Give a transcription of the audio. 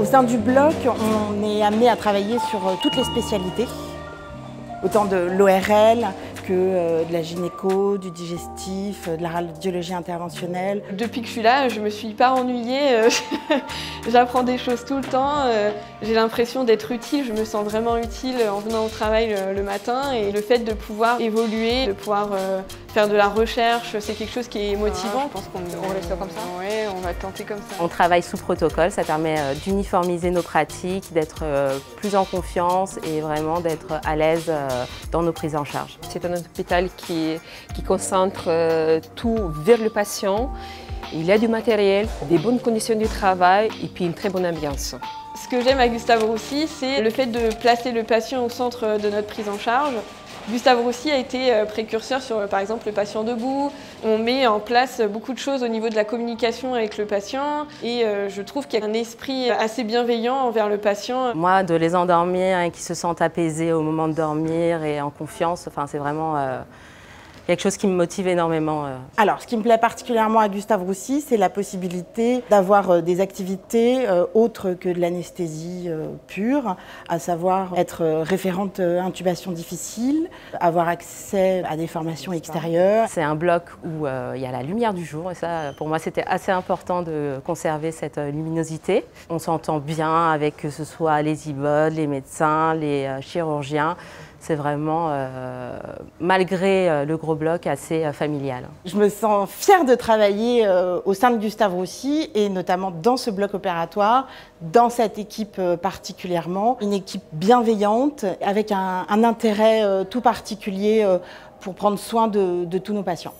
Au sein du bloc, on est amené à travailler sur toutes les spécialités, autant de l'ORL que euh, de la gynéco, du digestif, euh, de la radiologie interventionnelle. Depuis que je suis là, je me suis pas ennuyée, euh, j'apprends des choses tout le temps, j'ai l'impression d'être utile, je me sens vraiment utile en venant au travail le, matin et le fait de pouvoir évoluer, de pouvoir faire de la recherche, c'est quelque chose qui est motivant. je pense qu'on reste comme ça. Oui, on va tenter comme ça. On travaille sous protocole, ça permet d'uniformiser nos pratiques, d'être plus en confiance et vraiment d'être à l'aise dans nos prises en charge. C'est un hôpital qui, qui concentre euh, tout vers le patient. Il y a du matériel, des bonnes conditions de travail et puis une très bonne ambiance. Ce que j'aime à Gustave Roussy, c'est le fait de placer le patient au centre de notre prise en charge. Gustave Roussy a été euh, précurseur sur, par exemple, le patient debout. On met en place beaucoup de choses au niveau de la communication avec le patient et euh, je trouve qu'il y a un esprit assez bienveillant envers le patient. Moi, de les endormir et qu'ils se sentent apaisés au moment de dormir et en confiance, enfin, c'est vraiment... Euh, quelque chose qui me motive énormément. Euh. Alors, ce qui me plaît particulièrement à Gustave Roussy, c'est la possibilité d'avoir euh, des activités euh, autres que de l'anesthésie pure, à savoir être référente intubation difficile, avoir accès à des formations extérieures. C'est un bloc où il y a la lumière du jour et ça, pour moi, c'était assez important de conserver cette luminosité. On s'entend bien avec que ce soit les ibodes, les médecins, les chirurgiens c'est vraiment, euh, malgré euh, le gros bloc, assez euh, familial. Je me sens fière de travailler au sein de Gustave Roussy et notamment dans ce bloc opératoire, dans cette équipe particulièrement. Une équipe bienveillante avec un, intérêt tout particulier pour prendre soin de tous nos patients.